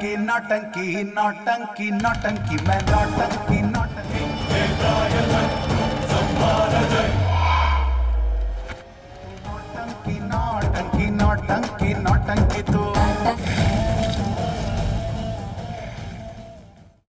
नौटंकी नौटंकी नौटंकी मैं नौटंकी नौटंकी नौटंकी नौटंकी नौटंकी नौटंकी तू तो